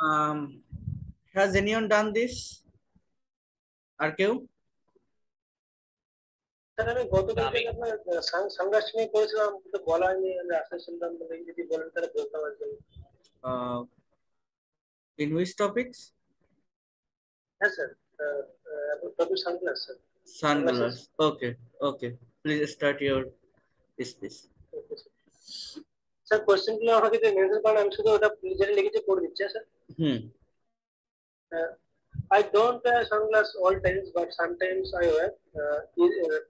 um, has anyone done this? আর কেউ আমি গতকাল আপনার সানগ্লাস নিয়ে করেছিলাম কিন্তু বলা হয়নি আমি আসতে শুনলাম যদি বলেন তাহলে বলতাম আর uh, in which হ্যাঁ sir topic sunglass sir Sunglass. Okay, okay. Please start your speech. Sir question গুলো আমাকে যদি মেনশন করেন আমি শুধু ওটা যেটা লিখেছি করে দিচ্ছি হ্যাঁ, sir Hmm. Uh, I don't wear sunglasses all times, but sometimes I wear. Uh, is- uh,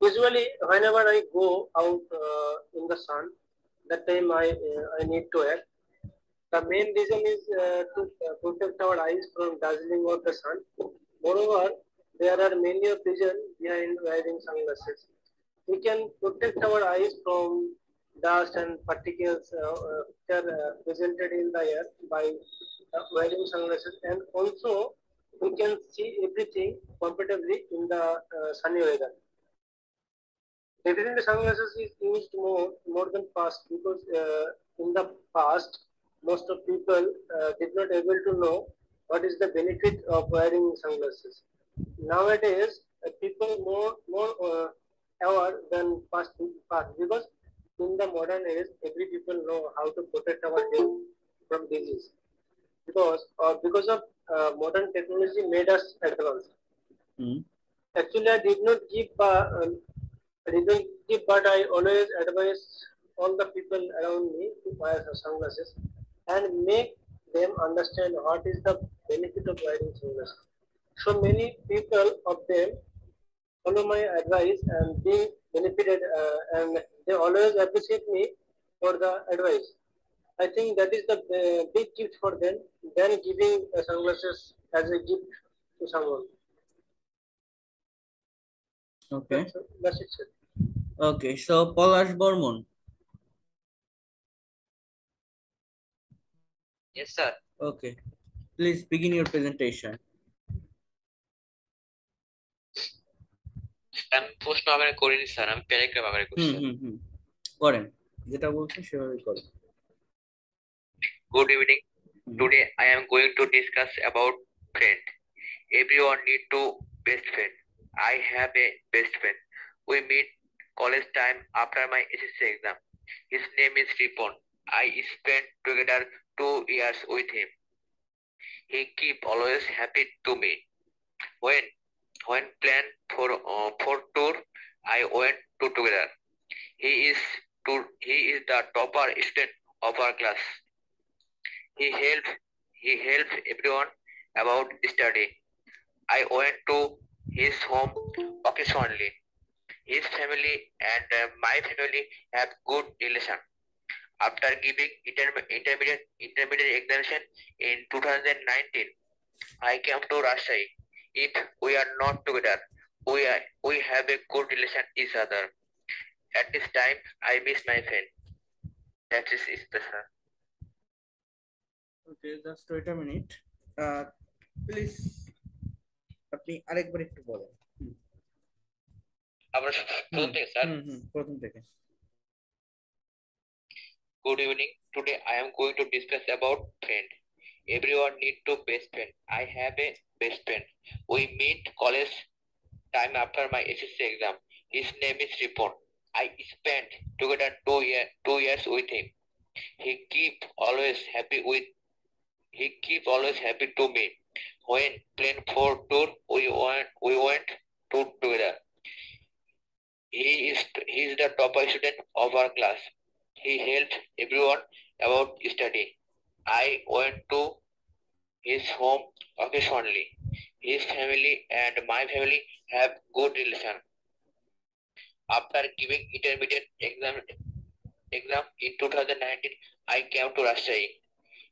usually, whenever I go out uh, in the sun, that time I uh, I need to wear. The main reason is uh, to uh, protect our eyes from dazzling of the sun. Moreover, there are many of reasons behind wearing sunglasses. We can protect our eyes from dust and particles uh, uh, which are uh, presented in the air by wearing sunglasses and also we can see everything comfortably in the sunny weather. Definitely sunglasses is used more more than past because in the past most of people uh, did not able to know what is the benefit of wearing sunglasses. Nowadays uh, people more more uh, aware than past past because in the modern age, every people know how to protect our health from disease. Because uh, because of uh, modern technology made us advanced. Hmm. Actually, I did not give, uh, um, I did not give, but I always advise all the people around me to wear sunglasses and make them understand what is the benefit of wearing sunglasses. So many people of them follow my advice and being benefited uh, and they always appreciate me for the advice. I think that is the uh, big gift for them than giving uh, sunglasses as a gift to someone. Okay. So that's it, sir. Okay. So Polash Bormon. Yes, sir. Okay. Please begin your presentation. আমি প্রশ্ন আকারে করিনি sir আমি paragraph আকারে করছি হুম হুম হুম করেন যেটা বলছেন সেভাবে করেন good evening hmm. Today I am going to discuss about friend. Everyone need to best friend. I have a best friend. We meet college time after my SSC exam. His name is Ripon. I spent together two years with him. He keep always happy to me. When when plan for uh, for tour, I went to together. He is to he is the topper student of our class. He helped he helped everyone about study. I went to his home occasionally. His family and uh, my family have good relation. After giving interme- intermediate intermediate examination in 2019, I came to Rajshahi If we are not together, we are we have a good relation each other. At this time, I miss my friend. That is special. Okay, just wait a minute. Uh, please আপনি আরেকবার একটু বলেন আবার প্রথম থেকে sir হুম হুম প্রথম থেকে Good evening. Today I am going to discuss about friend. Everyone need to best friend. I have a best friend. We meet college time after my SSC exam. His name is Ripon. I spent together two year two years with him. He keep always happy with he keep always happy to me. When plan for tour we went we went to together. He is he is the top student of our class. He helped everyone about study. I went to his home occasionally His family and my family have good relation. After giving intermediate exam exam in 2019, I came to Rajshahi.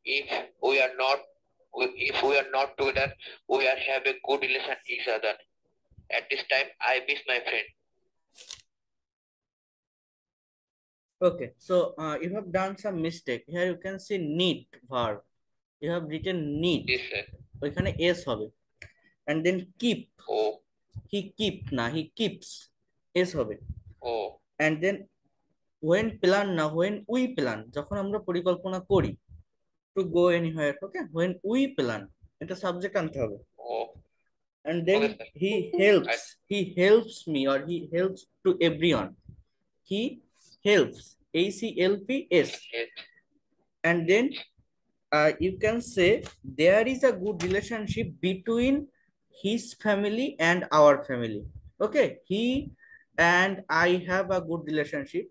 If we are not if we are not together, we are have a good relation each other. At this time, I miss my friend. Okay, so uh, you have done some mistake. Here you can see need verb. You have written need. This sir. ওইখানে s হবে and then keep Oh, he keep না he keeps s হবে oh, and then when plan না when we plan যখন আমরা পরিকল্পনা করি to go anywhere okay when we plan এটা সাবজেক্ট আনতে হবে Oh, and then Okay, he helps he helps me or he helps to everyone he helps a c l p s and then uh, you can say there is a good relationship between his family and our family okay he and i have a good relationship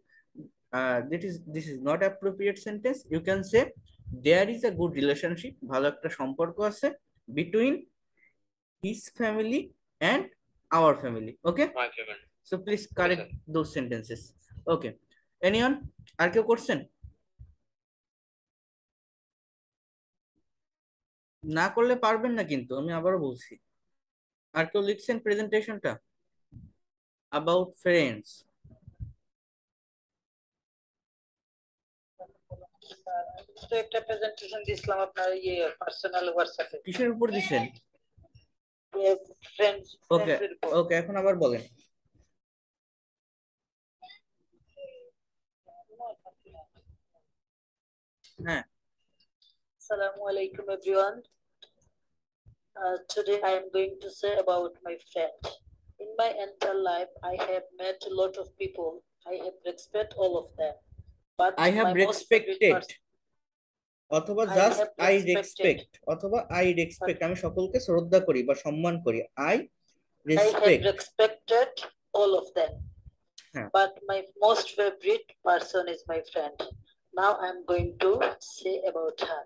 uh, that is this is not appropriate sentence you can say there is a good relationship ভালো একটা সম্পর্ক আছে between his family and our family okay My so please correct those sentences okay anyone আর কেউ করছেন না করলে পারবেন না কিন্তু আমি আবারও বলছি আর কেউ লিখছেন প্রেজেন্টেশনটা অ্যাবাউট ফ্রেন্ডস তো একটা প্রেজেন্টেশন দিছিলাম আপনার ইয়ে পার্সোনাল হোয়াটসঅ্যাপে কিসের উপর ফ্রেন্ডস ওকে ওকে এখন আবার বলেন। হ্যাঁ। alaikum everyone. Uh, today I am going to say about my friend. In my entire life, I have met a lot of people. I have respect all of them. But I favorite respected person- অথবা I just have I respected. Respect অথবা I respect আমি সকলকে শ্রদ্ধা করি বা সম্মান করি I I have respect respected all of them. Huh. But my most favorite person is my friend. Now I'm going to say about her.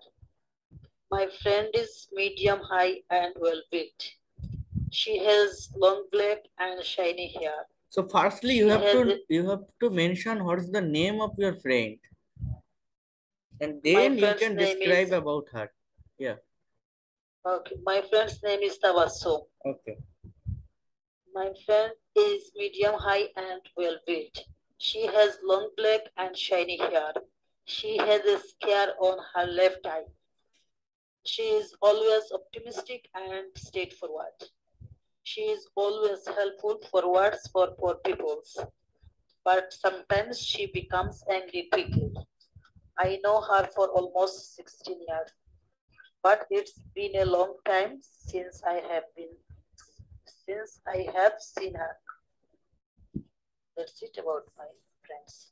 My friend is medium high and well built. She has long black and shiny hair. So firstly, you She have to you have to mention what is the name of your friend, and then you can describe is- about her. Yeah. Okay, my friend's name is Tabassum. Okay. My friend is medium high and well built. She has long black and shiny hair. She has a scar on her left eye. She is always optimistic and straightforward. She is always helpful for words for poor peoples. But sometimes she becomes angry quickly. I know her for almost 16 years. But it's been a long time since I have been since I have seen her. That's it about my friends.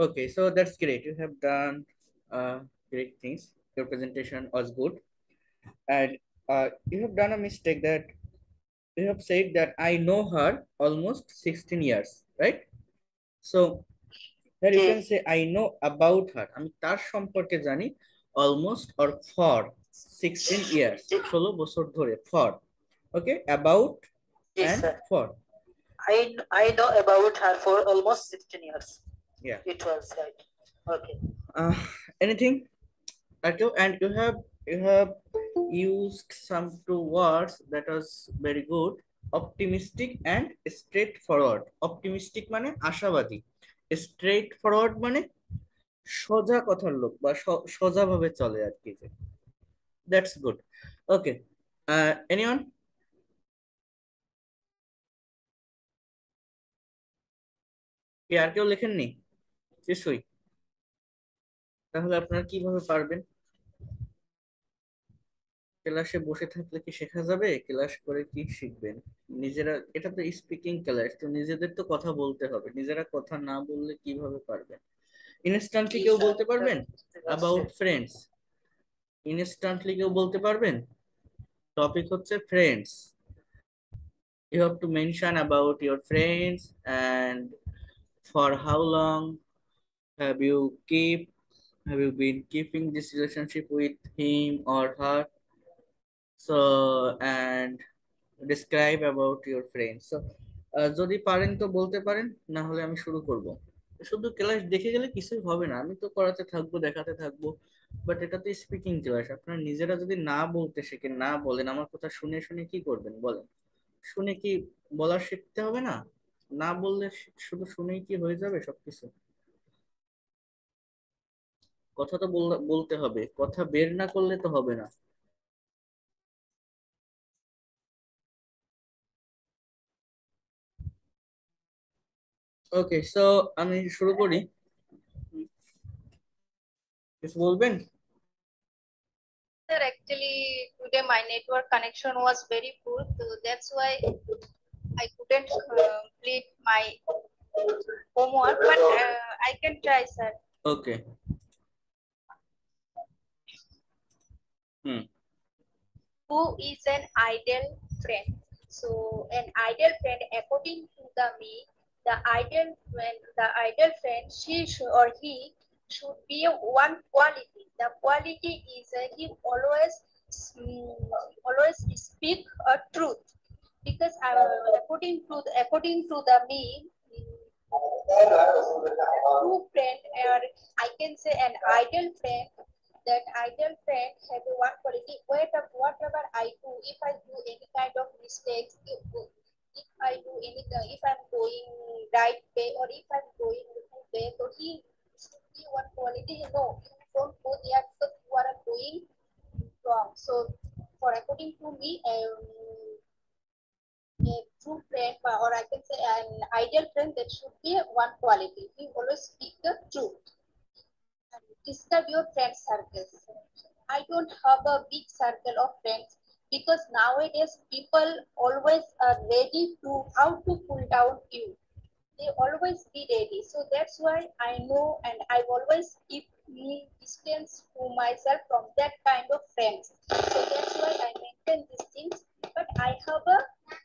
Okay, so that's great. You have done uh, great things. Your presentation was good. And uh, you have done a mistake that you have said that I know her almost 16 years, right? So here you can say I know about her. আমি তার সম্পর্কে জানি almost or for 16 years. 16 বছর ধরে for. Okay, about Yes, and sir. for. I I know about her for almost 16 years. Yeah. It was right. Okay. Uh, anything? Arjo? And you have you have used some two words that was very good. Optimistic and straightforward. Optimistic মানে আশাবাদী straightforward মানে সোজা কথার লোক বা সোজাভাবে চলে আর কি দ্যাটস গুড ওকে এনিওয়ান কি আর কেউ লেখেননি কিছুই তাহলে আপনারা কীভাবে পারবেন? ক্লাসে বসে থাকলে কি শেখা যাবে? ক্লাস করে কি শিখবেন? নিজেরা এটা তো স্পিকিং ক্লাস তো নিজেদের তো কথা বলতে হবে। নিজেরা কথা না বললে কীভাবে পারবেন? ইনস্ট্যান্টলি কেউ বলতে পারবেন? অ্যাবাউট ফ্রেন্ডস ইনস্ট্যান্টলি কেউ বলতে পারবেন? টপিক হচ্ছে friends you have to mention about your friends and for how long? Have you keep, have you been keeping this relationship with him or her? So, and describe about your friends. So যদি পারেন তো বলতে পারেন, না হলে আমি শুরু করব। শুধু ক্লাস দেখে গেলে কিছুই হবে না। আমি তো করাতে থাকব, দেখাতে থাকব বাট এটা তো স্পিকিং ক্লাস আপনারা নিজেরা যদি না বলতে শেখেন, না বলেন, আমার কথা শুনে শুনে কি করবেন বলেন? শুনে কি বলা শিখতে হবে না? না বললে শুধু শুনেই কি হয়ে যাবে সবকিছু? কথা তো বলতে হবে। কথা বের না করলে তো হবে না। ওকে সো আমি শুরু করি। কিছু বলবেন? Sir actually today my network connection was very poor তো that's why I couldn't complete my homework but I can try sir okay hmm Who is an ideal friend? So an ideal friend, according to the me, the ideal friend, the ideal friend, she or he should be one quality. The quality is uh, he always mm, always speak a truth because uh, according to the, according to the me true friend or I can say an ideal friend that ideal friend have one quality whatever whatever I do if I do any kind of mistakes if, if I do any if I'm going right way or if I'm going wrong way so he should be one quality no you don't go there because you are going wrong so for according to me um, a true friend or I can say an ideal friend that should be one quality. he always speak the truth. Describe your friend circles. I don't have a big circle of friends because nowadays people always are ready to how to pull down you. They always be ready. So that's why I know and I always keep me distance to myself from that kind of friends. So that's why I maintain these things. But I have a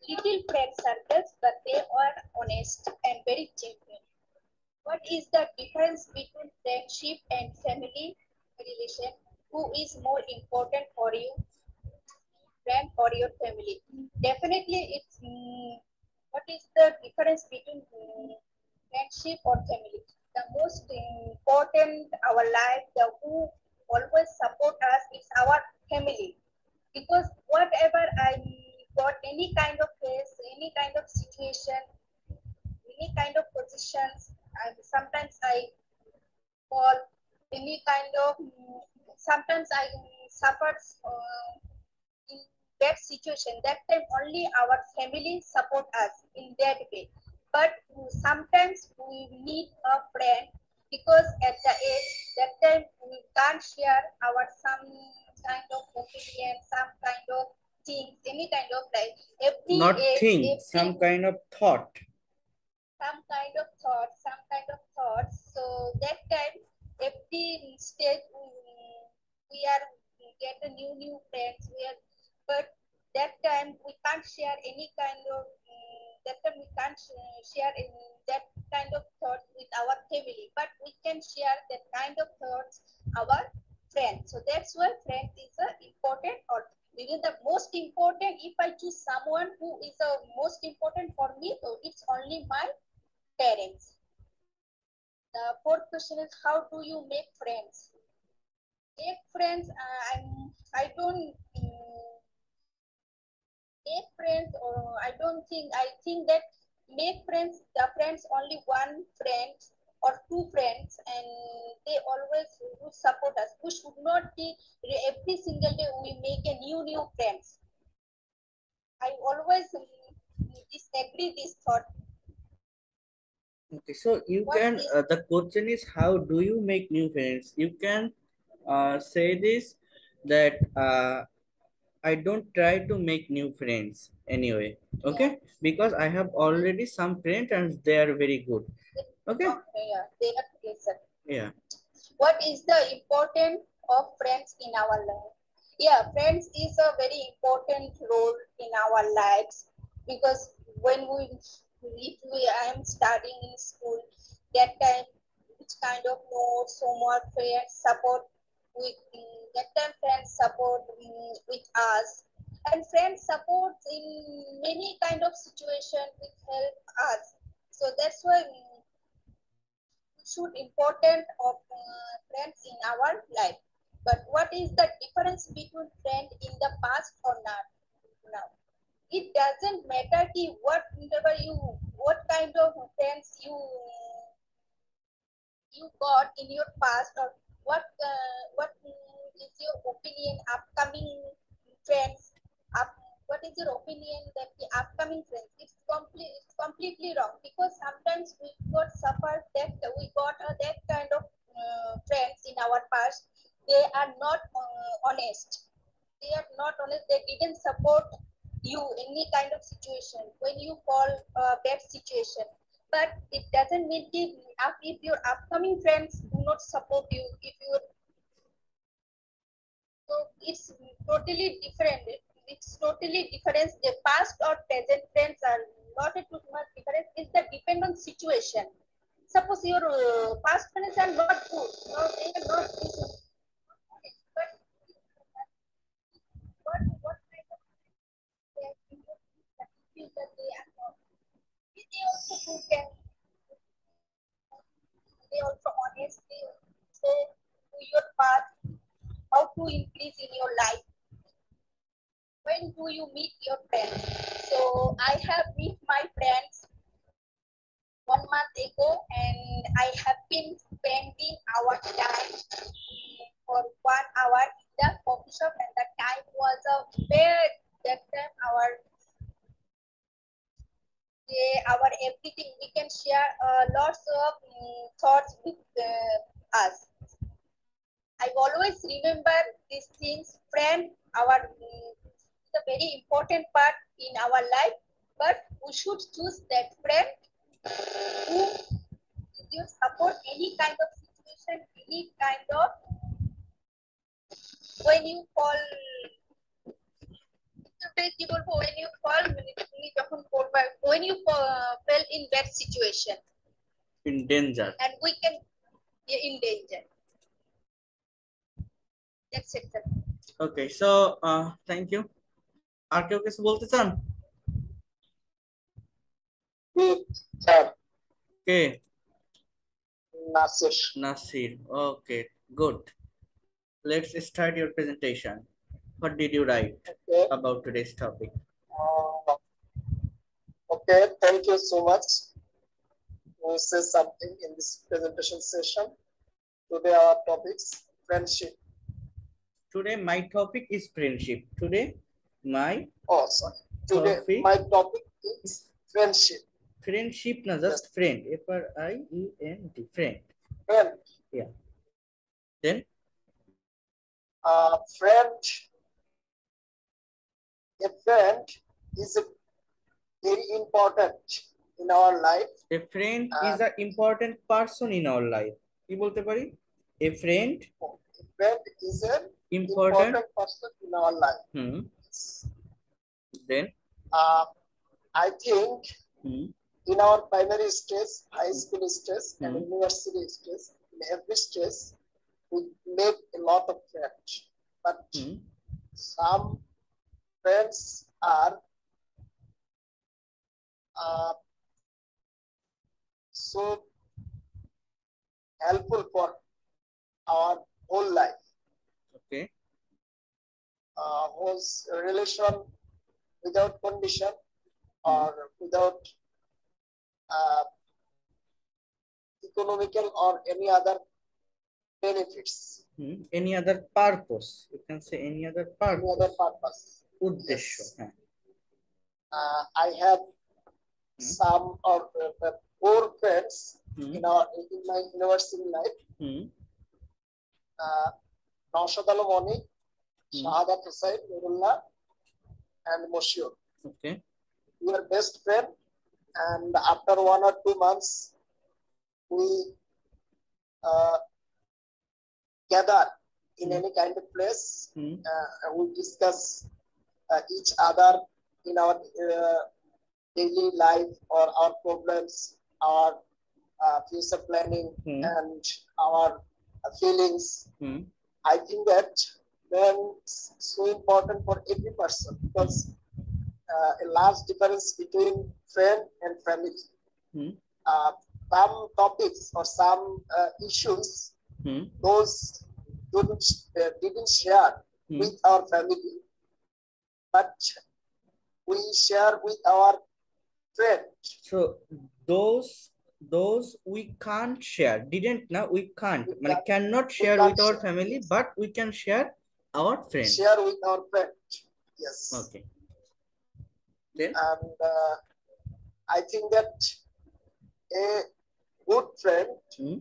little friend circles, but they are honest and very genuine. What is the difference between friendship and family relation? Who is more important for you, friend or your family? Definitely, it's mm, what is the difference between mm, friendship or family? The most important our life, the who always support us is our family because whatever I got any kind of case, any kind of situation, any kind of positions, and sometimes I fall any kind of sometimes I suffered uh, in that situation. That time only our family support us in that way. But sometimes we need a friend because at the age that time we can't share our some kind of opinion, some kind of things, any kind of like every not age, think every- some kind of thought some kind of thoughts, some kind of thoughts. So that time, every stage we, we are get a new new friends. We are, but that time we can't share any kind of um, that time we can't share in that kind of thoughts with our family. But we can share that kind of thoughts our friends. So that's why friend is a important or even the most important. If I choose someone who is the most important for me, so it's only my parents. The fourth question is how do you make friends? Make friends, uh, I'm, I don't mm, make friends or I don't think, I think that make friends, the friends only one friend or two friends and they always would support us. We should not be every single day we make a new new friends. I always mm, disagree this thought Okay, so you What can, is- uh, the question is how do you make new friends? You can uh, say this that uh, I don't try to make new friends anyway, okay? Because I have already some friends and they are very good, okay? Okay, yeah, they are. Yeah, What is the importance of friends in our life? Yeah, friends is a very important role in our lives because when we, if we, I am studying in school, that time, which kind of notes, homework, friends support with, that time friends support with us. And friends support in many kind of situation with help us. So that's why we should important of uh, friends in our life. But what is the difference between friend in the past or not now? It doesn't matter ki whatever you what kind of friends you you got in your past or what uh, what is your opinion upcoming friends up what is your opinion that the upcoming friends it's complete it's completely wrong because sometimes we got suffered that we got uh, that kind of uh, friends in our past. They are not uh, honest. They are not honest. They didn't support you any kind of situation when you call a bad situation. But it doesn't mean if, if your upcoming friends do not support you, if you so it's totally different. It's totally different. The past or present friends are not a too much difference. It's the depend on situation. Suppose your uh, past friends are not good, no, they are not this is- but what what kind of they are in your they also can they also your path how to increase in your life? When do you meet your friends? So i have meet my friends? One month ago and i have been spending our time for one hour in the coffee shop and the time was a very that time our our everything we can share uh, lots of mm, thoughts with uh, us I always remember these things, friend. Our mm, the very important part in our life, but we should choose that friend who you support any kind of situation, any kind of when you fall. কি বলবো when you fall মানে তুমি যখন পড়বা when you uh, fell in bad situation in danger and we can yeah, in danger that's it sir. okay so uh thank you আর কেউ কিছু বলতে চান sir K Nasir Nasir. Okay, good. Let's start your presentation. what did you write Okay. about today's topic? Uh, okay, thank you so much. We'll say something in this presentation session. Today our topics friendship. Today my topic is friendship. Today my Oh, sorry. Today Topic? my topic is friendship. friendship, not just friend. F R I E N D. Friend. Friend. Yeah. Then Uh, friend A friend is a very important in our life. a friend Uh, is an important person in our life. কি বলতে পারি? A friend A friend is an important. important person in our life. Hmm. Then Uh, I think hmm. in our primary stage, high school stage, and Mhm. university stage, in every stage, we make a lot of friends. But Hmm. some friends are uh, so helpful for our whole life. Okay. Uh, whose relation without condition or without uh, economical or any other benefits, Hmm. Any other purpose? You can say any other purpose. any other purpose. উদ্দেশ্য হ্যাঁ Uh, I have some of uh, the four friends hmm in our in my university life. Hmm Uh, Naushad Alam Moni, Hmm. Shahadat Hussain, Nurullah, and Moshiur. Okay are best friend, and after one or two months, we uh, gather in Hmm. any kind of place. Uh, we discuss uh, Uh, each other in our uh, daily life or our problems, our uh, future planning, mm. and our feelings. Mm. I think that then so important for every person because uh, a large difference between friend and family. Mm. Uh, some topics or some uh, issues, mm. those don't, didn't share mm. with our family we share with our friends. So those those we can't share didn't now we can't we can, cannot share with our share. family but we can share our friends. share with our friends. yes okay then and uh, i think that a good friend hmm?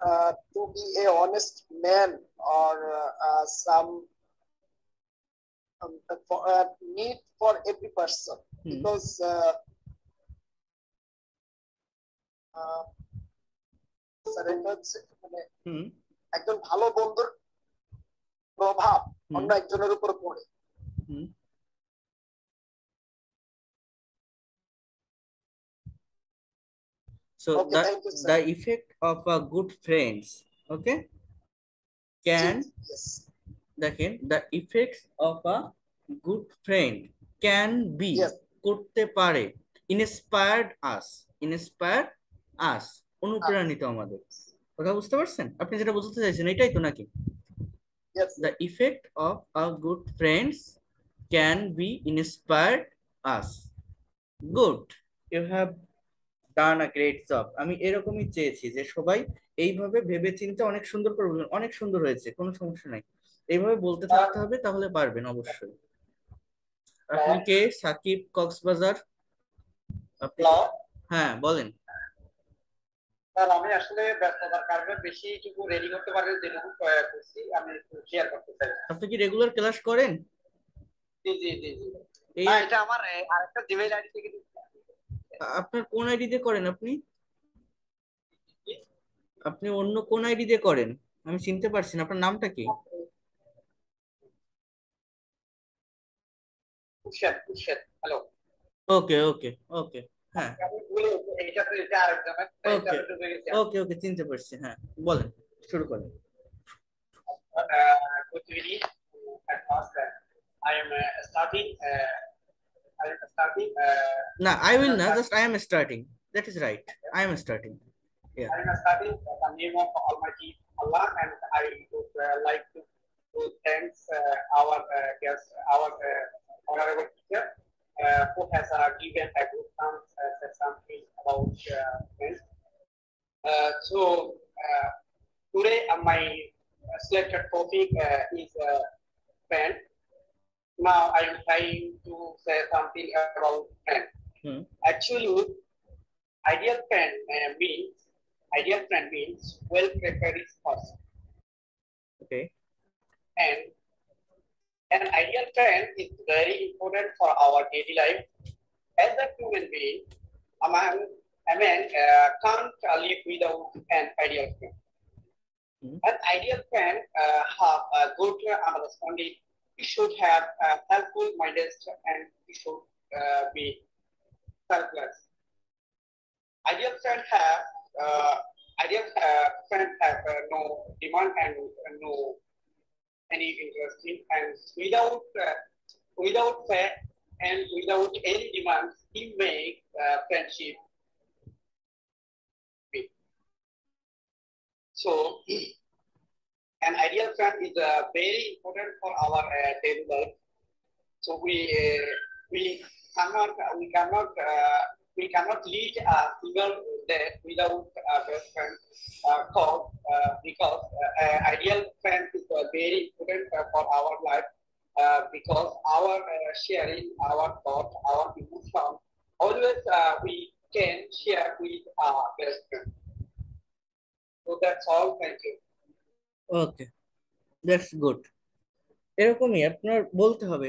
uh, to be a honest man or uh, some um, for, uh, need for every person hmm because uh, uh, sir, এটা হচ্ছে মানে হুম একজন ভালো বন্ধুর প্রভাব হুম অন্য একজনের উপর পড়ে হুম So Okay, the thank you, sir. the effect of a good friends, okay, can Yes. দেখেন the effects of a good friend can be করতে পারে। ইনস্পায়ার্ড আস ইনস্পায়ার্ড আস অনুপ্রাণিত আমাদের। কথা বুঝতে পারছেন? আপনি যেটা বুঝতে চাইছেন এটাই তো নাকি? The effect of a good friends can be inspired us good you have done a great job আমি এরকমই চেয়েছি যে সবাই এইভাবে ভেবে চিন্তে অনেক সুন্দর করে বলবেন অনেক সুন্দর হয়েছে কোনো সমস্যা নাই। এইভাবে বলতে থাকতে হবে তাহলে পারবেন অবশ্যই। আপনি কে? সাকিব কক্সবাজার? আপনি হ্যাঁ বলেন। স্যার আমি আসলে ব্যস্ততার কারণে বেশি কিছু রেডি করতে পারি যেটুকু করছি আমি শেয়ার করতে চাই। আপনি কি রেগুলার ক্লাস করেন? জি জি জি জি। এটা আমার আরেকটা জিমেইল আইডি থেকে আপনার কোন আইডি দিয়ে করেন আপনি? আপনি অন্য কোন আইডি দিয়ে করেন? আমি চিনতে পারছি না আপনার নামটা কি? কুশাদ কুশাদ হ্যালো ওকে ওকে ওকে হ্যাঁ আমি ভুলে গেছি, এইটা তো এটা আরেকজনের এটা Okay. আমি ডুবে গেছি ওকে ওকে চিনতে পারছি হ্যাঁ বলেন শুরু করেন uh, good evening. At first, uh, I am uh, starting. Uh, I am starting. Uh, না আই উইল না just I am starting that is right I am starting I am starting in the name of Almighty Allah, and I would uh, like to, to thank uh, our uh, guest, our uh, honorable teacher, uh, who has uh, given a good some uh, said something about uh, this. Uh, so uh, today, uh, my selected topic uh, is uh, pen. Now I am trying to say something about pen. Hmm. Actually, ideal pen uh, means ideal friend means well prepared person. Okay And an ideal friend is very important for our daily life. As a human being, a man, a man uh, can't uh, live without an ideal friend. Mhm. An ideal friend uh, have a good uh, understanding. He should have a helpful minded and he should uh, be selfless. Ideal friend have uh, ideal uh, friend have uh, no demand and uh, no any interesting and without uh, without fair and without any demands he make uh, friendship big. so an ideal friend is uh, very important for our daily life so we we cannot we cannot we cannot lead a single day without a best friend uh, cause, uh, because uh, uh, ideal friend is uh, very important uh, for our life uh, because our uh, sharing our thought, our emotion, always uh, we can share with our best friend. So that's all. Thank you. Okay that's good এরকমই আপনার বলতে হবে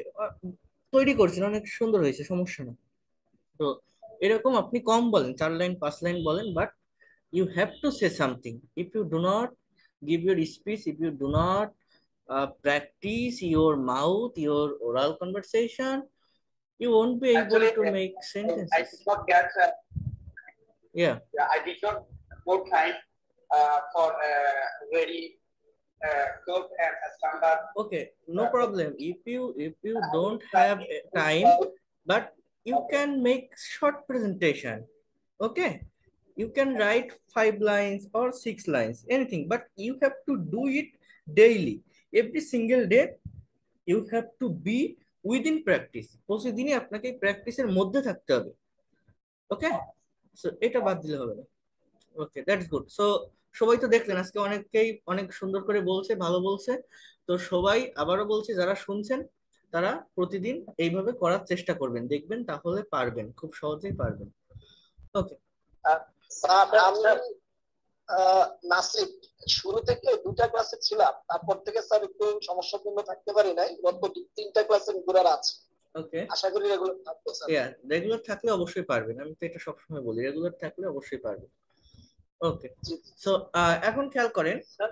তৈরি করছেন অনেক সুন্দর হয়েছে সমস্যা না তো এরকম আপনি কম বলেন চার লাইন পাঁচ লাইন বলেন but you have to say something if you do not give your speech if you do not uh, practice your mouth your oral conversation you won't be able Actually, to uh, make I sentences did not get uh, yeah yeah, I did not more time uh, for uh, very uh, good and standard. okay no problem if you if you don't have uh, time but you can make short presentation okay you can write five lines or six lines anything but you have to do it daily every single day you have to be within practice প্রতিদিনই আপনাকে প্র্যাকটিসের মধ্যে থাকতে হবে okay so এটা বাদ দিলে হবে ওকে দ্যাটস গুড সো সবাই তো দেখলেন আজকে অনেকেই অনেক সুন্দর করে বলছে ভালো বলছে তো সবাই আবারও বলছি যারা শুনছেন তারা প্রতিদিন এইভাবে করার চেষ্টা করবেন দেখবেন তাহলে পারবেন খুব সহজেই পারবেন। ওকে স্যার নাসিক শুরু থেকে দুটা ক্লাসে ছিলাম তারপর থেকে স্যার একটু সমস্যাপূর্ণ থাকতে পারি নাই গত তিনটা ক্লাসে রেগুলার আছে। ওকে আশা করি রেগুলার থাকব স্যার। ইয়া রেগুলার থাকলে অবশ্যই পারবেন আমি তো এটা সবসময় বলি রেগুলার থাকলে অবশ্যই পারবেন। ওকে। সো এখন খেয়াল করেন। sir,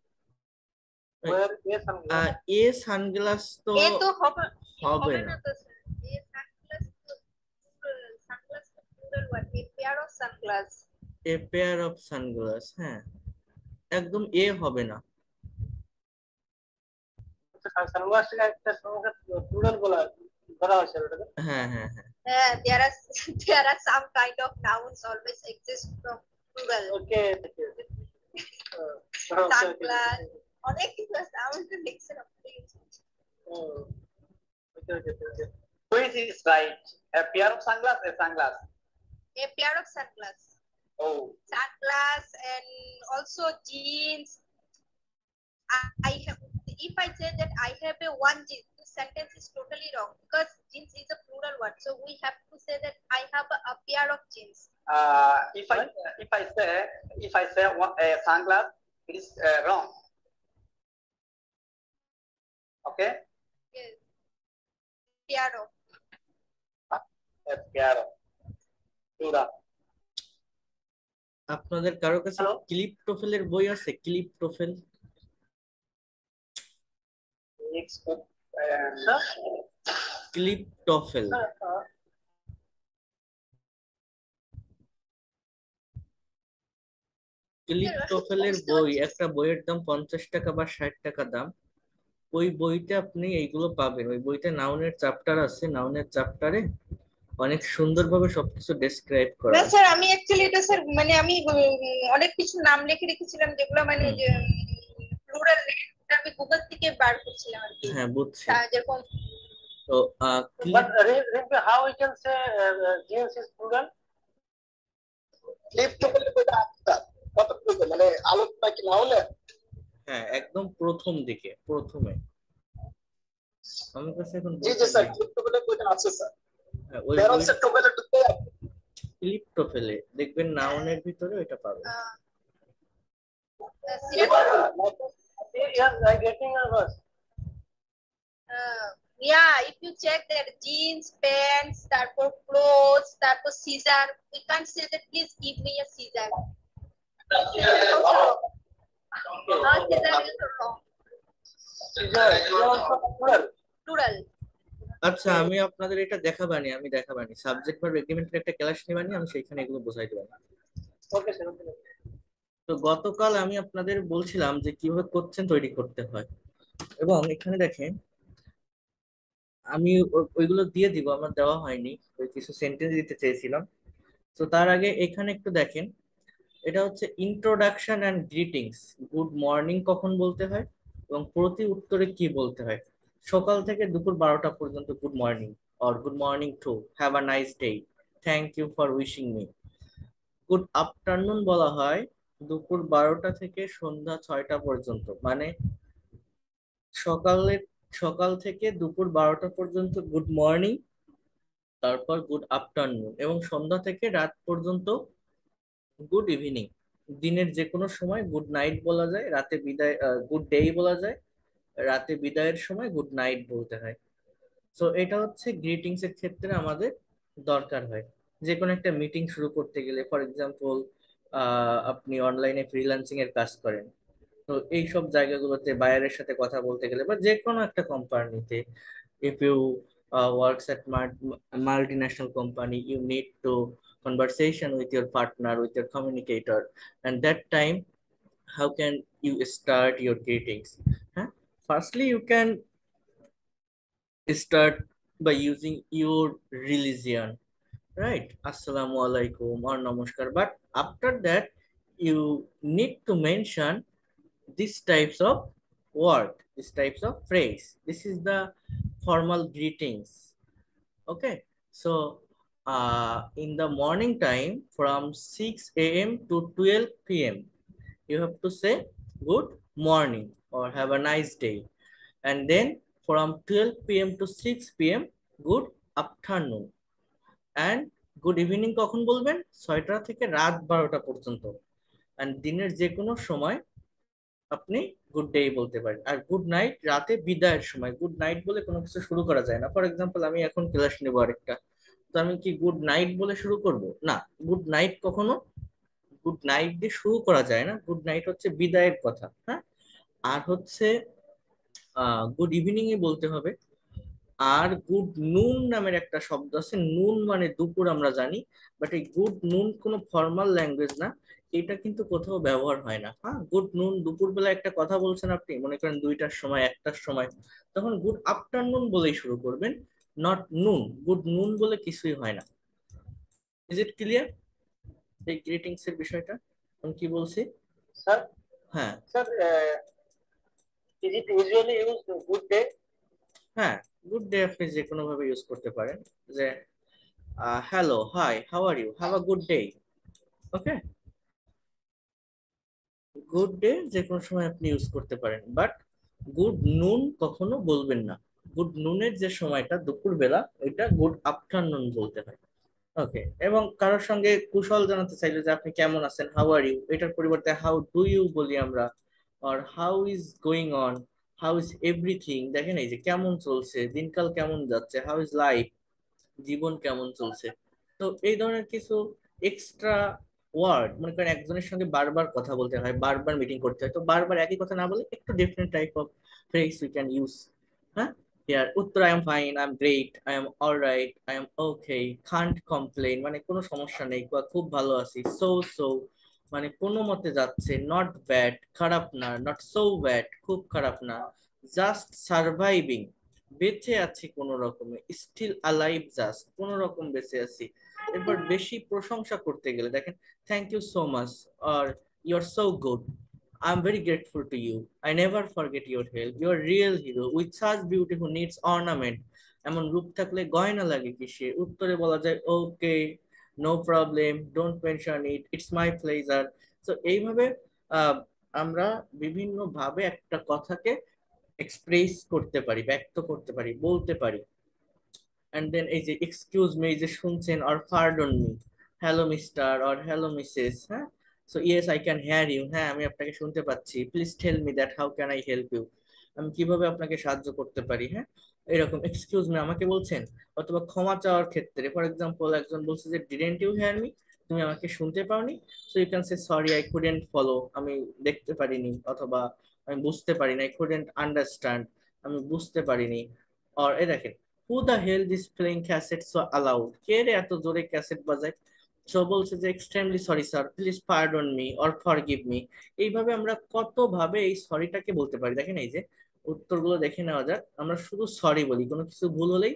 এ সানগ্লাস তো এ তো হবে হবে হবে না না তো স্যার এ সানগ্লাস তো সানগ্লাস তো plural word a pair of sunglass a pair of sunglass হ্যাঁ একদম এ হবে না সানগ্লাসটাকে একটা সংখ্যা প্লুরাল বলা বলা হয়েছে ওটাকে হ্যাঁ হ্যাঁ হ্যাঁ Uh, there are there are some kind of nouns always exist from plural. Okay Sunglass. অনেক কিছু Oh. Okay, okay, okay. Which is right? A pair of sunglasses, a sunglass. A pair of sunglasses. Oh. Sunglass and also jeans. I, I have. If I say that I have a one jeans, the sentence is totally wrong because jeans is a plural word. So we have to say that I have a, a pair of jeans. Uh, if I if I say if I say one, a sunglass, it is uh, wrong. Okay, Yes. Of. a of plural. আপনাদের কারও কাছে Hello? Clip টোফেলের বই আছে clip TOEFL Next. Um, clip TOEFL clip টোফেলের বই একটা বইয়ের দাম পঞ্চাশ টাকা বা ষাট টাকা দাম ওই বইতে আপনি এইগুলো পাবেন। ওই বইতে নাউনের চ্যাপ্টার আছে নাউনের চ্যাপ্টারে অনেক সুন্দরভাবে সবকিছু ডেসক্রাইব করা না আছে। স্যার আমি অ্যাকচুয়ালি এটা স্যার মানে আমি অনেক কিছু নাম লিখে রেখেছিলাম যেগুলো মানে প্লুরাল আমি গুগল থেকে বার করছিলাম আর কি। হ্যাঁ বুঝছি। তা যেরকম তো how we can say uh, uh, jeans is plural? Lift বলে বইটা আপনার মানে আলোচনা কি না হলে হ্যাঁ একদম প্রথম দিকে প্রথমে আমার কাছে এখন জি জি স্যার ক্রিপ্টোফেলে কোটা আছে স্যার হ্যাঁ ওই ক্রিপ্টোফেলে টুকে ক্রিপ্টোফেলে দেখবেন নাউনের ভিতরে এটা পাবে তারপর is plural. আচ্ছা আমি আপনাদের এটা দেখাবানি আমি দেখাবানি সাবজেক্ট ভার্ব এগ্রিমেন্টের একটা ক্লাস নিবানি আমি সেইখানে এগুলো বোঝাই দেবো sir. Okay. তো গতকাল আমি আপনাদের বলছিলাম যে কীভাবে কোশ্চেন তৈরি করতে হয় এবং এখানে দেখেন আমি ওইগুলো দিয়ে দিব আমার দেওয়া হয়নি ওই কিছু সেন্টেন্স দিতে চেয়েছিলাম তো তার আগে এখানে একটু দেখেন এটা হচ্ছে introduction and greetings good morning কখন বলতে হয় এবং প্রতি উত্তরে কি বলতে হয়? সকাল থেকে দুপুর বারোটা পর্যন্ত good morning or good morning to have a nice day thank you for wishing me good afternoon বলা হয় দুপুর বারোটা থেকে সন্ধ্যা ছয়টা পর্যন্ত। মানে সকালের, সকাল থেকে দুপুর বারোটা পর্যন্ত গুড মর্নিং তারপর গুড আফটারনুন এবং সন্ধ্যা থেকে রাত পর্যন্ত গুড ইভিনিং দিনের যে কোনো সময় গুড নাইট বলা যায়, রাতে বিদায় গুড ডে বলা যায়, রাতে বিদায়ের সময় গুড নাইট বলতে হয়। সো এটা হচ্ছে গ্রিটিংস এর ক্ষেত্রে আমাদের দরকার হয়। যে কোনো একটা মিটিং শুরু করতে গেলে ফর এক্সাম্পল আপনি অনলাইনে ফ্রিল্যান্সিং এর কাজ করেন। তো এই সব জায়গাগুলোতে বায়ারের সাথে কথা বলতে গেলে বা যে কোনো একটা কোম্পানিতে if you uh, works at mul- multinational company you need to conversation with your partner with your communicator. And that time how can you start your greetings? Huh? firstly you can start by using your religion right? Assalamu alaikum or namaskar. But after that you need to mention these types of word these types of phrase. This is the formal greetings okay so uh, in the morning time from 6 a.m to 12 p.m you have to say good morning or have a nice day and then from 12 p.m to 6 p.m good afternoon and good evening কখন বলবেন ছয়টা থেকে রাত বারোটা পর্যন্ত and দিনের যে কোনো সময় আপনি গুড ডে বলতে পারেন। আর গুড নাইট রাতে বিদায়ের সময়। গুড নাইট বলে কোনো কিছু শুরু করা যায় না। ফর এক্সাম্পল আমি এখন ক্লাস নেব আরেকটা। তো আমি কি গুড নাইট বলে শুরু করব? না গুড নাইট কখনো গুড নাইট দিয়ে শুরু করা যায় না। গুড নাইট হচ্ছে বিদায়ের কথা হ্যাঁ? আর হচ্ছে গুড ইভিনিং এ বলতে হবে। আর গুড নুন নামের একটা শব্দ আছে। নুন মানে দুপুর আমরা জানি। বাট এই গুড নুন কোনো ফর্মাল ল্যাঙ্গুয়েজ না। এটা কিন্তু কোথাও ব্যবহার হয় না। হ্যাঁ গুড নুন দুপুর বেলা একটা কথা বলছেন আপনি মনে করেন দুইটার সময় একটার সময় তখন গুড আফটারনুন বলেই শুরু করবেন নট নুন গুড নুন বলে কিছুই হয় না। ইজ ইট ক্লিয়ার এই গ্রিটিংস এর বিষয়টা আমি কি বলছি? স্যার হ্যাঁ। Sir is it usually used good day? হ্যাঁ গুড ডে আপনি যে কোনো ভাবে ইউজ করতে পারেন যে hello hi how are you have a good day okay good day যে কোনো সময় আপনি ইউজ করতে পারেন বাট গুড নুন কখনো বলবেন না। গুড নুনের যে সময়টা দুপুর বেলা ওইটা গুড আফটারনুন বলতে হয়। ওকে এবং কারোর সঙ্গে কুশল জানাতে চাইলে যে আপনি কেমন আছেন হাউ আর ইউ এটার পরিবর্তে হাউ ডু ইউ বলি আমরা আর how is going on how is everything দেখেন এই যে কেমন চলছে, দিনকাল কেমন যাচ্ছে হাউ ইজ লাইফ জীবন কেমন চলছে? তো এই ধরনের কিছু এক্সট্রা ওয়ার্ড মনে করেন একজনের সঙ্গে বারবার কথা বলতে হয়, বারবার মিটিং করতে হয়, তো বারবার একই কথা না বলে একটু different type of phrase we can use হ্যাঁ? উত্তর I am fine I am great I am all right I am okay can't complain মানে কোনো সমস্যা নেই, বা খুব ভালো আছি সো সো মানে কোনো মতে যাচ্ছে নট ব্যাড খারাপ না নট সো ব্যাড খুব খারাপ না জাস্ট সার্ভাইভিং বেঁচে আছি কোনো রকমে স্টিল আলাইভ জাস্ট কোনো রকম বেঁচে আছি এরপর বেশি প্রশংসা করতে গেলে, দেখেন thank you so much R you are so good I am very grateful to you I never forget your help you are real hero with such beauty who needs ornament এমন রূপ থাকলে গয়না লাগে কি সে উত্তরে বলা যায় okay no problem don't mention it it's my pleasure তো এইভাবে আমরা বিভিন্নভাবে একটা কথাকে এক্সপ্রেস করতে পারি, ব্যক্ত করতে পারি, বলতে পারি। অ্যান্ড দেন এই যে এক্সকিউজ মি যে শুনছেন or pardon me hello mister or hello Mrs হ্যাঁ? So yes I can hear you হ্যাঁ আমি আপনাকে শুনতে পাচ্ছি। Please tell me that how can I help you আমি কীভাবে আপনাকে সাহায্য করতে পারি? হ্যাঁ? এরকম এক্সকিউজ মি আমাকে বলছেন? অথবা ক্ষমা চাওয়ার ক্ষেত্রে ফর এক্সাম্পল একজন বলছে যে ডিডেন্ট ইউ হেয়ার মি তুমি আমাকে শুনতে পাওনি? So you can say sorry I couldn't follow আমি দেখতে পারিনি, অথবা আমি বুঝতে পারিনি আই কুডেন্ট আন্ডারস্ট্যান্ড আমি বুঝতে পারিনি। আর এ দেখেন who the hell this playing cassette so aloud কে রে এত জোরে ক্যাসেট বাজায়? সো বলছে যে extremely sorry sir please pardon me or forgive me এইভাবে আমরা কত ভাবে এই সরিটাকে বলতে পারি? দেখেন এই যে, উত্তরগুলো দেখে নেওয়া যাক। আমরা শুধু সরি বলি, কোনো কিছু ভুল হলেই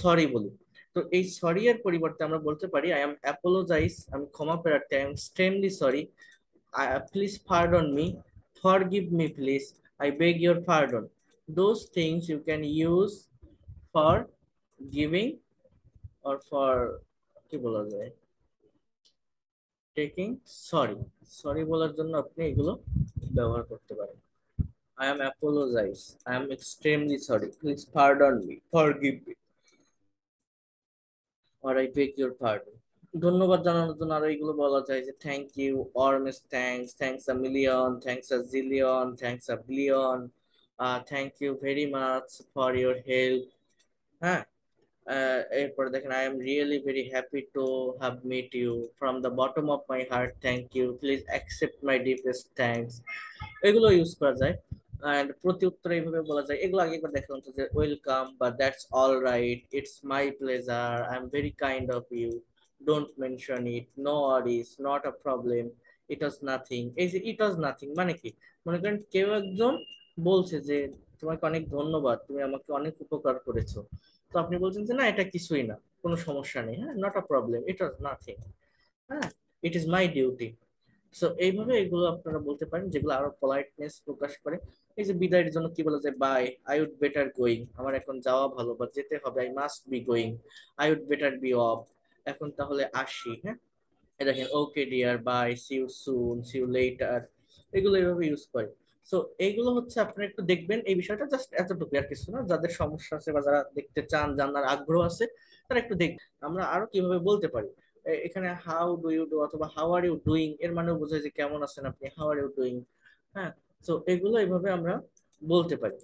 সরি বলি। তো এই সরি এর পরিবর্তে আমরা বলতে পারি আই এম অ্যাপোলোজাইজ আমি ক্ষমা প্রার্থী I am extremely sorry please pardon me forgive me, please. I beg your pardon. Those things you can use for giving or for, কি বলা যায় টেকিং সরি সরি বলার জন্য আপনি এগুলো ব্যবহার করতে পারেন I am apologize. I am extremely sorry. Please pardon me. Forgive me. Or I beg your pardon. ধন্যবাদ জানানোর জন্য আরও এগুলো বলা যায় যে thank you or miss thanks thanks a million thanks a zillion thanks a billion thank you very much for your help হ্যাঁ এরপর দেখেন I am really very happy to have meet you from the bottom of my heart thank you please accept my deepest thanks এগুলো use করা যায়। And প্রতি উত্তর এইভাবে বলা যায়। এগুলো আগে একবার দেখলাম যে ওয়েলকাম বা that's all right it's my pleasure I am very kind of you don't mention it no R is not a problem it was nothing এই যে ইট was নাথিং মানে কি? মনে করেন কেউ একজন বলছে যে, তোমাকে অনেক ধন্যবাদ। তুমি আমাকে অনেক উপকার করেছ। তো আপনি বলছেন যে, না, এটা কিছুই না, কোনো সমস্যা নেই হ্যাঁ not a problem it was nothing হ্যাঁ it is my duty so এইভাবে এগুলো আপনারা বলতে পারেন, যেগুলো আরও পলাইটনেস প্রকাশ করে। এই যে বিদায়ের জন্য কি বলা যায় bye I would better going আমার এখন যাওয়া ভালো বা যেতে হবে I must be going I would better be off এখন তাহলে আসি হ্যাঁ? দেখেন okay dear bye see you soon see you later এগুলো এইভাবে ইউজ করে। সো এইগুলো হচ্ছে আপনারা একটু দেখবেন এই বিষয়টা জাস্ট এতটুকু আর কিছু না। যাদের সমস্যা আছে বা যারা দেখতে চান, জানার আগ্রহ আছে, তারা একটু দেখ আমরা আরও কীভাবে বলতে পারি? এখানে হাউ ডু ইউ ডু অথবা হাউ আর ইউ ডুইং এর মানেও বোঝায় যে কেমন আছেন আপনি হাউ আর ইউ ডুইং হ্যাঁ? তো এগুলো এইভাবে আমরা বলতে পারি।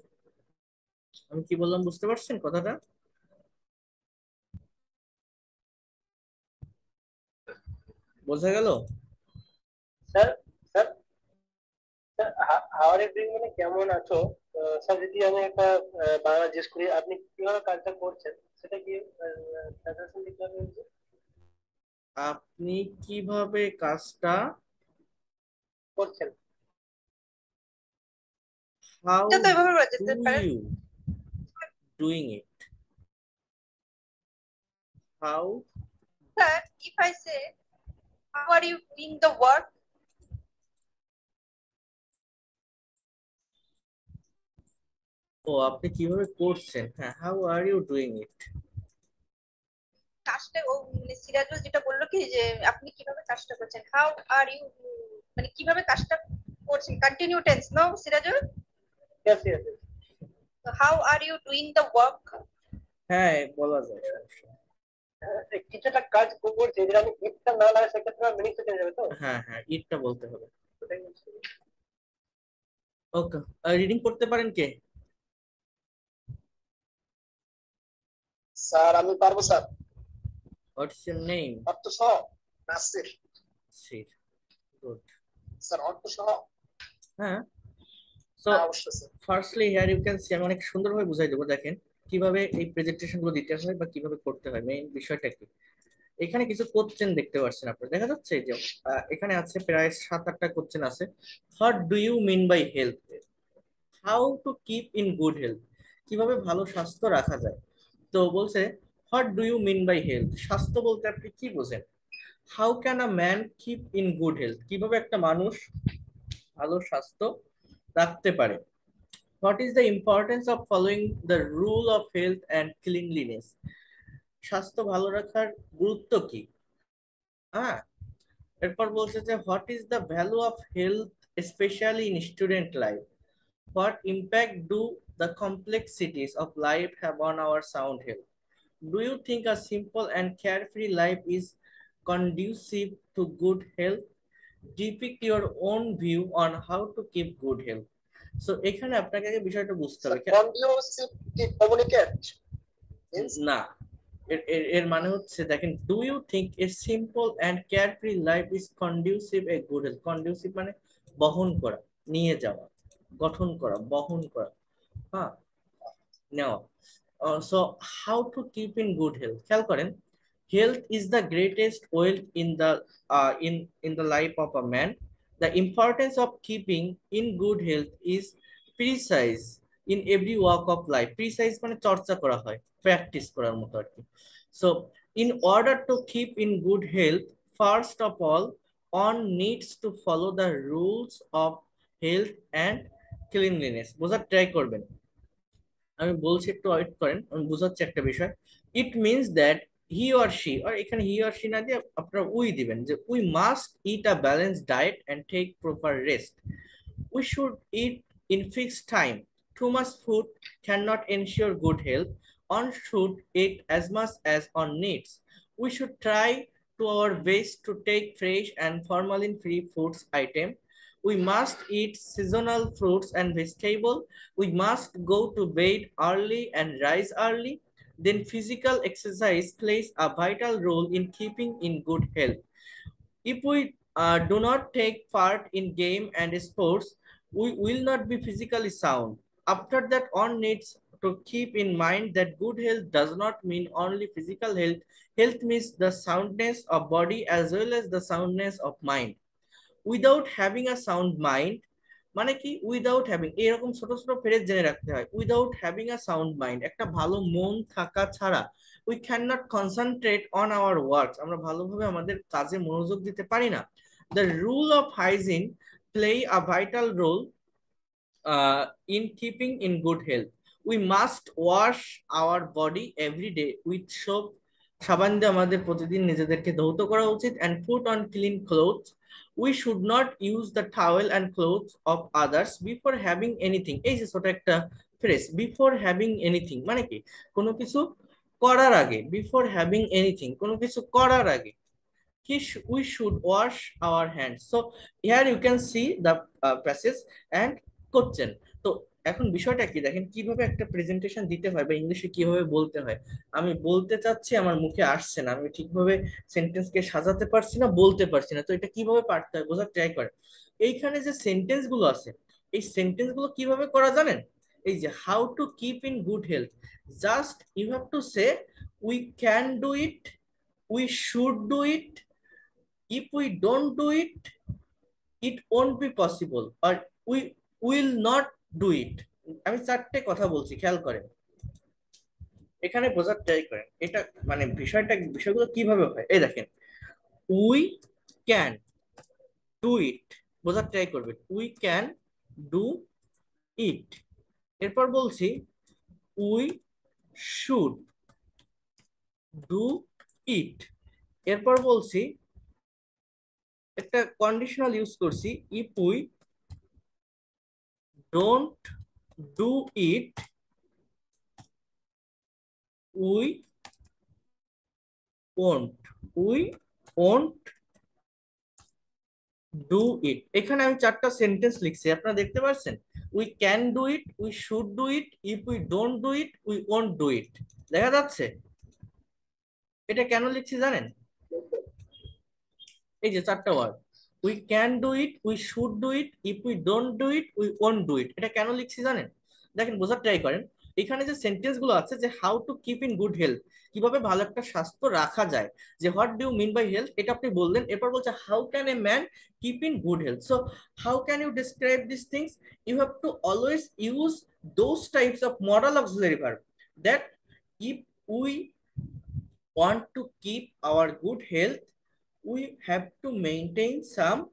আমি কি বললাম, বুঝতে পারছেন কথাটা? বোঝা গেল? স্যার হাওয়ার এভরিং মানে কেমন আছো? আহ, স্যার যদি আমি একটা বাংলা জিজ্ঞেস করি আপনি কীভাবে কাজটা করছেন? সেটা কি আপনি কীভাবে কাজটা করছেন? How do you doing it how that if I say, how are you doing the work? ও আপনি কীভাবে করছেন? হ্যাঁ how are you doing it কাজটা ও মানে সিরাজুল যেটা বলল কি যে আপনি কীভাবে কাজটা করছেন? হাউ আর ইউ মানে কীভাবে কাজটা করছেন? Continue tense no Sirajul? Yes. How are you doing the work হ্যাঁ বলা যায়। সমস্যা নেই। আহ, কিছু একটা কাজ করছে যদি আমি ইফটা না লাগে সেক্ষেত্রে আমার মিনিংটা চেঞ্জ হবে তো? হ্যাঁ হ্যাঁ ইটটা বলতে হবে। ওকে রিডিং করতে পারেন কে? স্যার আমি পারব স্যার। হোয়াটস ইউর নেম অর্থ সহ নাসির। সির গুড স্যার অর্থ সহ। হ্যাঁ। So firstly here you can see আমি অনেক সুন্দরভাবে বুঝাই দেবো দেখেন কীভাবে এই প্রেজেন্টেশনগুলো দিতে হয় বা কীভাবে করতে হয় মেইন বিষয়টা কি? এখানে কিছু কোশ্চেন দেখতে পাচ্ছেন আপনারা। দেখা যাচ্ছে যে এখানে আছে প্রায় সাত আটটা কোশ্চেন আছে। What do you mean by health how to keep in good health কীভাবে ভালো স্বাস্থ্য রাখা যায়? তো বলছে what do you mean by health স্বাস্থ্য বলতে আপনি কি বোঝেন? How can a man keep in good health কীভাবে একটা মানুষ ভালো স্বাস্থ্য রাখতে পারে? What is the importance of following the rule of health and cleanliness স্বাস্থ্য ভালো রাখার গুরুত্ব কি? হ্যাঁ এরপর বলছে যে what is the value of health specially in student life what impact do the complexities of life have on our sound health do you think a simple and carefree life is conducive to good health? Depict your own view on how to keep good health. So এখানে আপনাকে আগে বিষয়টা বুঝতে হবে। Conducive কি communicate না এর মানে হচ্ছে দেখেন do you think a simple and carefree life is conducive a good health conducive মানে বহন করা নিয়ে যাওয়া গঠন করা বহন করা। হ্যাঁ নেওয়া so how to keep in good health খেয়াল করেন health is the greatest wealth in the uh, in in the life of a man the importance of keeping in good health is precise in every walk of life precise মানে চর্চা করা হয় practice করার মতো আর কি so in order to keep in good health first of all one needs to follow the rules of health and cleanliness বোঝার try করবেন আমি বলছি একটু ওয়েট করেন, আমি বোঝাচ্ছি একটা বিষয়। It means that he or she are এখানে হি অর শি না দিয়ে আপনারা উই দিবেন, যে we must eat a balance diet and take proper rest we should eat in fixed time too much food can not ensure good health one should eat as much as one needs we should try to our best to take fresh and formalin free foods item. We must eat seasonal fruits and vegetable. We must go to bed early and rise early. Then physical exercise plays a vital role in keeping in good health. If we uh, do not take part in game and sports we will not be physically sound. After that one needs to keep in mind that good health does not mean only physical health. Health means the soundness of body as well as the soundness of mind without having a sound mind মানে কি? Without having এরকম ছোট ছোট phrase জেনে রাখতে হয় without having a sound mind একটা ভালো মন থাকা ছাড়া we can not concentrate on our work আমরা ভালোভাবে আমাদের কাজে মনোযোগ দিতে পারি না। The rule of hygiene play a vital role in keeping in good health we must wash our body every day with soap সাবান দিয়ে আমাদের প্রতিদিন নিজেদেরকে ধৌত করা উচিত and put on clean cloth we should not use the towel and cloth of others before having anything এই যে ছোট একটা ফ্রেস বিফোর হ্যাভিং এনিথিং মানে কি কোনো কিছু করার আগে বিফোর হ্যাভিং এনিথিং কোনো কিছু করার আগে কি we should wash our hand so here you can see the passage and question তো এখন বিষয়টা কি? দেখেন কীভাবে একটা প্রেজেন্টেশন দিতে হয় বা ইংলিশে কীভাবে বলতে হয়? আমি বলতে চাচ্ছি, আমার মুখে আসছে না। আমি ঠিকভাবে সেন্টেন্সকে সাজাতে পারছি না, বলতে পারছি না। তো এটা কীভাবে পারতে হয় বোঝার ট্রাই করে এইখানে যে সেন্টেন্সগুলো আছে, এই সেন্টেন্সগুলো কীভাবে করা জানেন? এই যে how to keep in good health just you have to say we can do it we should do it if we don't do it it won't be possible R we will not do it আমি চারটে কথা বলছি, খেয়াল করেন। এখানে বোঝার try করেন, এটা মানে বিষয়টা, বিষয়গুলো কীভাবে হয়? এই দেখেন উই ক্যান ডু ইট বোঝার ট্রাই করবেন উই ক্যান ডু ইট এরপর বলছি উই শুড ডু ইট এরপর বলছি, একটা কন্ডিশনাল ইউজ করছি if we don't do it we won't. We won't do it. এখানে আমি চারটা সেন্টেন্স লিখছি, আপনারা দেখতে পাচ্ছেন? We can do it we should do it if we don't do it we won't do it দেখা যাচ্ছে? এটা কেন লিখছি জানেন? এই যে চারটা word we can do it we should do it if we don't do it we won't do it এটা কেন লিখছি জানেন? দেখেন, বোঝার ট্রাই করেন। এখানে যে সেন্টেন্সগুলো আছে যে how to keep in good health কীভাবে ভালো একটা স্বাস্থ্য রাখা যায়, যে what do mean by health এটা আপনি বললেন, এরপর বলছে how can a man keep in good health so how can you describe this things you have to always use those types of modal auxiliary verb that if we want to keep our good health we have to maintain some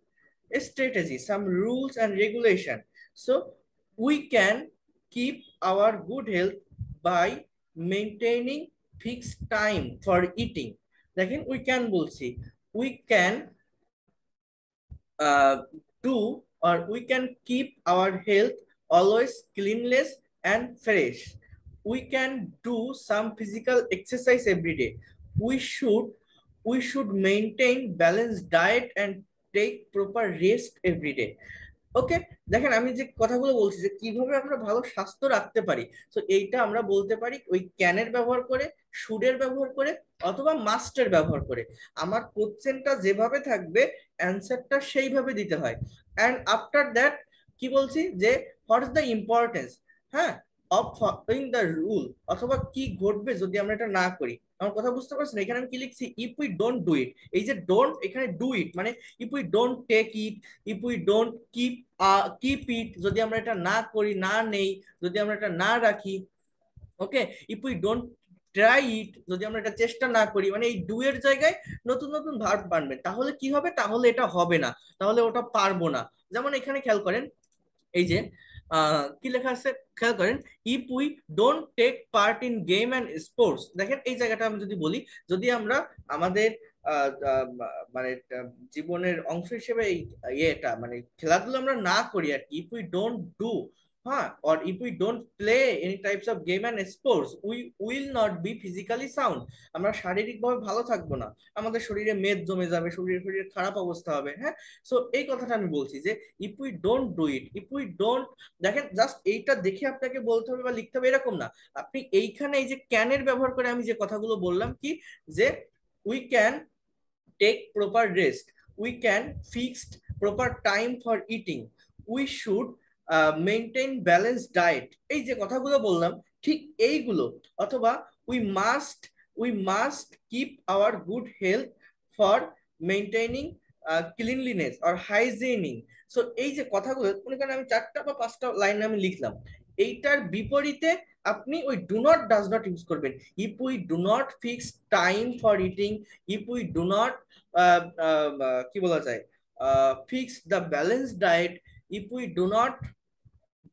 strategy, some rules and regulation. So we can keep our good health by maintaining fixed time for eating. দেখেন we can বলছি we can uh, do or we can keep our health always cleanless and fresh. We can do some physical exercise every day. We should we should maintain balanced diet and take proper rest every day. Okay দেখেন, আমি যে কথাগুলো বলছি যে কীভাবে আমরা ভালো স্বাস্থ্য রাখতে পারি তো এইটা আমরা বলতে পারি ওই ক্যানের ব্যবহার করে শুডের ব্যবহার করে, অথবা মাস্টের ব্যবহার করে। আমার কোশ্চেনটা যেভাবে থাকবে, অ্যান্সারটা সেইভাবে দিতে হয়। অ্যান্ড আফটার দ্যাট কি বলছি যে হোয়াট ইজ দ্য ইম্পর্টেন্স হ্যাঁ? অফ ফলোইং দ্য রুল অথবা কি ঘটবে যদি আমরা এটা না করি। আমার কথা বুঝতে পারছেন? এখানে আমি কি লিখছি? If we don't do it এই যে ডোন্ট এখানে ডু ইট মানে if we don't take it if we don't keep keep it যদি আমরা এটা না করি, না নেই, যদি আমরা এটা না রাখি okay if we don't try it যদি আমরা এটা চেষ্টা না করি মানে এই ডু এর জায়গায় নতুন নতুন ভার্ব বানবে তাহলে কি হবে? তাহলে এটা হবে না, তাহলে ওটা পারব না। যেমন এখানে খেয়াল করেন, এই যে কি লেখা আছে? খেয়াল করেন if we don't take part in game and sports দেখেন এই জায়গাটা আমি যদি বলি, যদি আমরা আমাদের মানে জীবনের অংশ হিসেবে এই ইয়েটা মানে খেলাধুলা আমরা না করি আর কি ইফ উই ডোন্ট ডু হ্যাঁ or if we don't play any types of game and sports, we will not be physically sound. আমরা শারীরিকভাবে ভালো থাকব না। আমাদের শরীরে মেদ জমে যাবে, শরীরে শরীরে খারাপ অবস্থা হবে হ্যাঁ? সো এই কথাটা আমি বলছি যে if we don't do it if we don't দেখেন জাস্ট এইটা দেখে আপনাকে বলতে হবে বা লিখতে হবে এরকম না। আপনি এইখানে এই যে ক্যানের ব্যবহার করে আমি যে কথাগুলো বললাম কি, যে we can take proper rest we can fixed proper time for eating we should maintain balance diet এই যে কথাগুলো বললাম, ঠিক এইগুলো, অথবা we must we must keep our good health for maintaining cleanliness or hygiening so এই যে কথাগুলো, মনে করেন আমি চারটা বা পাঁচটা লাইন আমি লিখলাম। এইটার বিপরীতে আপনি ওই do not does not use করবেন। If we do not fix time for eating if we do not কি বলা যায় fix the balance diet if we do not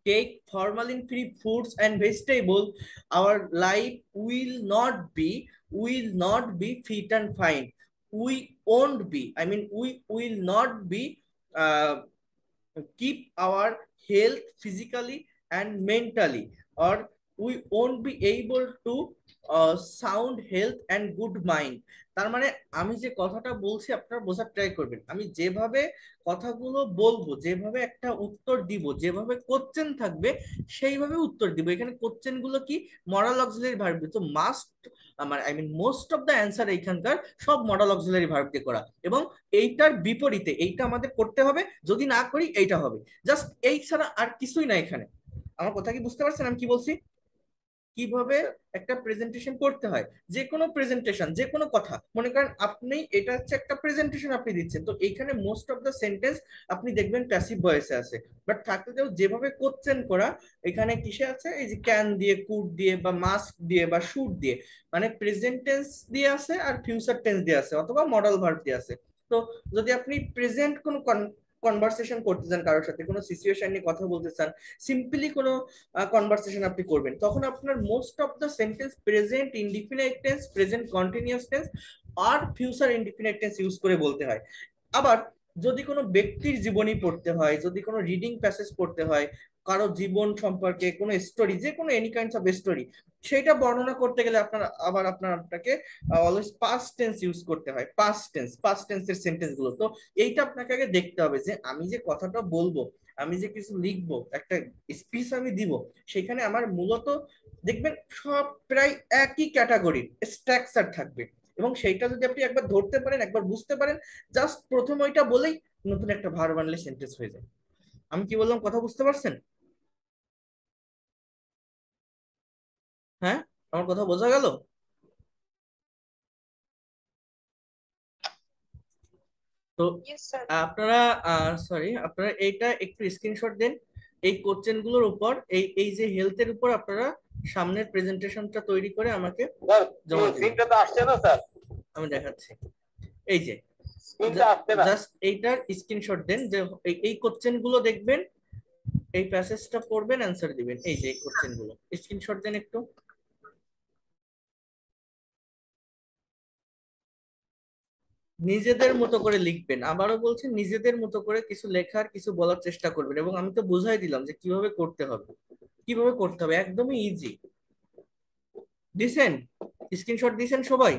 take formalin free foods and vegetables, our life will not be will not be fit and fine. We won't be i mean we will not be uh, keep our health physically and mentally or we won't be to uh, sound health and good mind. তার মানে আমি যে কথাটা বলছি আপনারা বোঝার try করবেন। আমি যেভাবে কথাগুলো বলব যেভাবে একটা উত্তর দিব যেভাবে কোশ্চেন থাকবে সেইভাবে উত্তর দিব। এখানে কোশ্চেনগুলো কি? মরাল অক্সিলারি ভার্ব তো মাস্ট আমার I mean most of the answer এইখানকার সব মডাল অক্সিলারি ভার্ব দিয়ে করা। এবং এইটার বিপরীতে এইটা আমাদের করতে হবে যদি না করি এইটা হবে। জাস্ট এই ছাড়া আর কিছুই না এখানে। আমার কথা কি বুঝতে পারছেন? আমি কি বলছি? কীভাবে একটা প্রেজেন্টেশন করতে হয়? যে কোনো প্রেজেন্টেশন যে কোনো কথা। মনে করেন আপনি, এটা হচ্ছে একটা প্রেজেন্টেশন আপনি দিচ্ছেন। তো এইখানে মোস্ট অফ দ্য সেন্টেন্স আপনি দেখবেন প্যাসিভ ভয়েসে আছে। বাট থাকলেও যেভাবে করছেন করা, এখানে কিসে আছে? এই যে ক্যান দিয়ে কুড দিয়ে, বা মাস্ক দিয়ে, বা শুট দিয়ে। মানে প্রেজেন্ট টেন্স দিয়ে আছে আর ফিউচার টেন্স দিয়ে আছে, অথবা মডেল ভার্ব দিয়ে আছে। তো যদি আপনি প্রেজেন্ট কোনো কনভারসেশন করতে চান কারোর সাথে, কোনো সিচুয়েশন নিয়ে কথা বলতে চান সিম্পলি কোনো কনভারসেশন আপনি করবেন, তখন আপনার most of the sentence present indefinite tense present continuous tense R future indefinite tense use করে বলতে হয়। আবার যদি কোনো ব্যক্তির জীবনী পড়তে হয়, যদি কোনো রিডিং প্যাসেজ পড়তে হয় কারও জীবন সম্পর্কে, কোনো স্টোরি যে কোনো এনি কাইন্ডস অফ স্টোরি সেটা বর্ণনা করতে গেলে আপনার, আবার আপনার আপনাকে অলওয়েজ পাস্ট টেন্স ইউজ করতে হয়। পাস্ট টেন্স পাস্ট টেন্সের সেন্টেন্সগুলো। তো এইটা আপনাকে আগে দেখতে হবে যে, আমি যে কথাটা বলব, আমি যে কিছু লিখব, একটা স্পিচ আমি দিব, সেখানে আমার মূলত, দেখবেন সব প্রায় একই ক্যাটাগরির স্ট্রাকচার থাকবে। এবং সেইটা যদি আপনি একবার ধরতে পারেন, একবার বুঝতে পারেন জাস্ট প্রথম ওইটা বলেই নতুন একটা ভার বানলে সেন্টেন্স হয়ে যায়। আমি কি বললাম, কথা বুঝতে পারছেন? হ্যাঁ? আমার কথা বোঝা গেল? তো. আপনারা সরি আপনারা এইটা একটু স্ক্রিনশট দেন। এই কোশ্চেনগুলোর উপর এই এই যে হেলথের উপর আপনারা সামনের প্রেজেন্টেশনটা তৈরি করে আমাকে জমা দিন। স্ক্রিনটা তো আসছে না স্যার আমি দেখাচ্ছি। এই যে স্ক্রিনটা আসছে না? জাস্ট এইটার স্ক্রিনশট দেন যে এই- এই কোশ্চেনগুলো দেখবেন এই প্যাসেজটা পড়বেন অ্যান্সার দিবেন। এই যে এই কোশ্চেনগুলো। স্ক্রিনশট দেন একটু। নিজেদের মতো করে লিখবেন। আবারও বলছি নিজেদের মতো করে কিছু লেখার কিছু বলার চেষ্টা করবেন এবং আমি তো বুঝাই দিলাম যে কীভাবে করতে হবে। কীভাবে করতে হবে? একদমই ইজি দিছেন? স্ক্রিনশট দিছেন সবাই?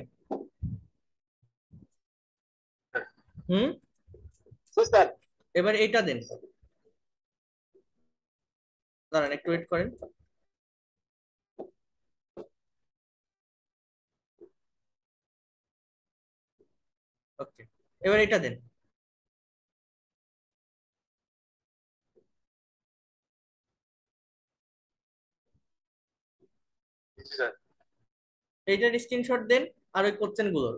হুম? স্যার এবার এটা দেন। দাঁড়ান একটু ওয়েট করেন ওকে এবার এটা দেন। স্যার এইটার স্ক্রিনশট দেন আর ওই কোশ্চেনগুলো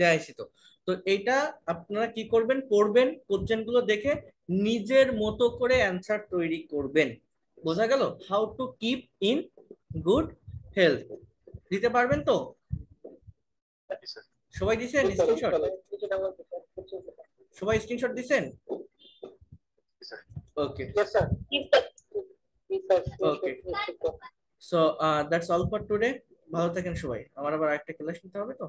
দেখাইছি তো। তো এইটা আপনারা কি করবেন, পড়বেন কোশ্চেনগুলো দেখে নিজের মতো করে অ্যান্সার তৈরি করবেন। বোঝা গেল? How to keep in good health দিতে পারবেন তো? সবাই দিছেন স্ক্রিনশট সবাই স্ক্রিনশট দিছেন? Okay. Okay. So that's all for today ভালো থাকেন সবাই। আমার আবার একটা ক্লাস নিতে হবে তো?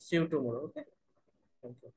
See you tomorrow okay thank you.